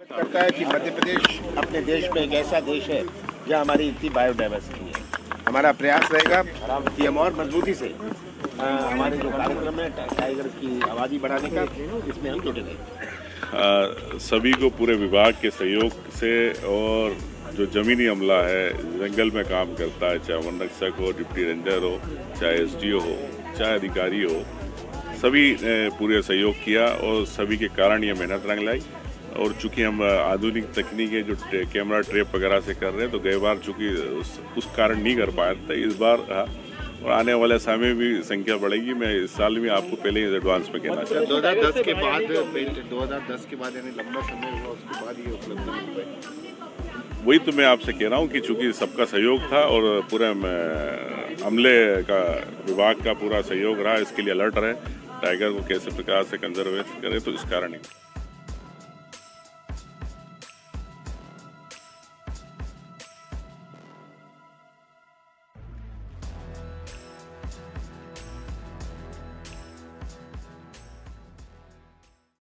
करता है कि मध्य प्रदेश अपने देश में एक ऐसा देश है जहाँ हमारी इतनी बायोडाइवर्सिटी है। हमारा प्रयास रहेगा कि हम और मजबूती से हमारे जो कार्यक्रम है, टाइगर की आबादी बढ़ाने का, इसमें हम जुटे रहें। सभी को पूरे विभाग के सहयोग से और जो ज़मीनी अमला है, जंगल में काम करता है, चाहे वन रक्षक हो, डिप्टी रेंजर हो, चाहे एसडीओ हो, चाहे अधिकारी हो, सभी ने पूरे सहयोग किया और सभी के कारण ये मेहनत रंग लाई। और चूँकि हम आधुनिक तकनीकें जो कैमरा ट्रेप वगैरह से कर रहे हैं तो गए बार चूँकि उस, उस कारण नहीं कर पाए थे इस बार हाँ, और आने वाले समय में भी संख्या बढ़ेगी। मैं इस साल में आपको पहले ही एडवांस में कहना चाहता दो हज़ार दस के बाद दो हज़ार दस के बाद यानी लंबा समय हुआ उसके बाद ये उपलब्ध हो वही तो मैं आपसे कह रहा हूँ कि चूँकि सबका सहयोग था और पूरे अमले का विभाग का पूरा सहयोग रहा इसके लिए अलर्ट रहे टाइगर को कैसे प्रकार से कंजर्वेट करें तो इस कारण ही।